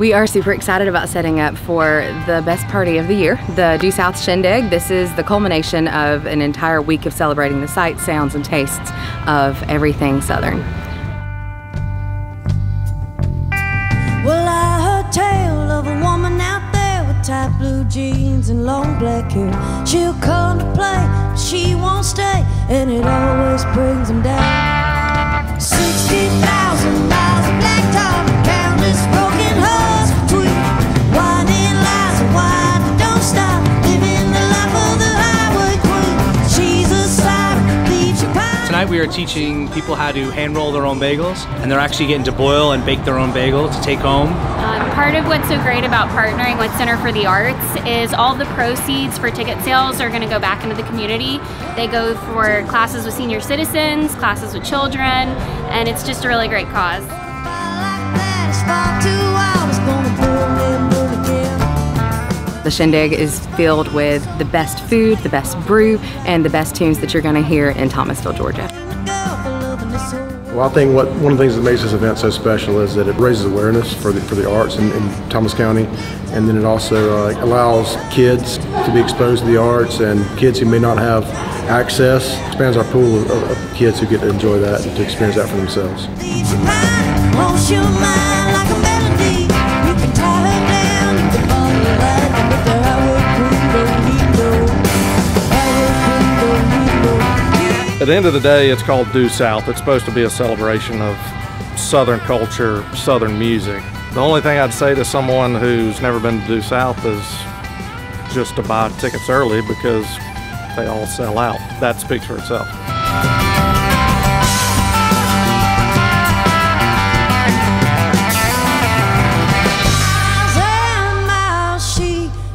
We are super excited about setting up for the best party of the year, the Due South Shindig. This is the culmination of an entire week of celebrating the sights, sounds, and tastes of everything Southern. Well, I heard tale of a woman out there with tight blue jeans and long black hair. She'll come to play, she won't stay, and it always brings them down. 60,000 we are teaching people how to hand roll their own bagels, and they're actually getting to boil and bake their own bagel to take home. Um, part of what's so great about partnering with Center for the Arts is all the proceeds for ticket sales are going to go back into the community. They go for classes with senior citizens, classes with children, and it's just a really great cause. The Shindig is filled with the best food, the best brew, and the best tunes that you're going to hear in Thomasville, Georgia. Girl for loving this whole Well, I think what one of the things that makes this event so special is that it raises awareness for the for the arts in, in Thomas County, and then it also uh, allows kids to be exposed to the arts and kids who may not have access expands our pool of, of kids who get to enjoy that and to experience that for themselves. At the end of the day, it's called Due South. It's supposed to be a celebration of Southern culture, Southern music. The only thing I'd say to someone who's never been to Due South is just to buy tickets early because they all sell out. That speaks for itself.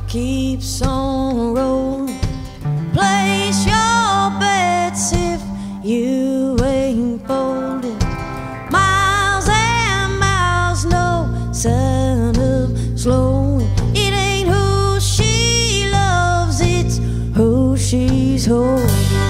Keeps on told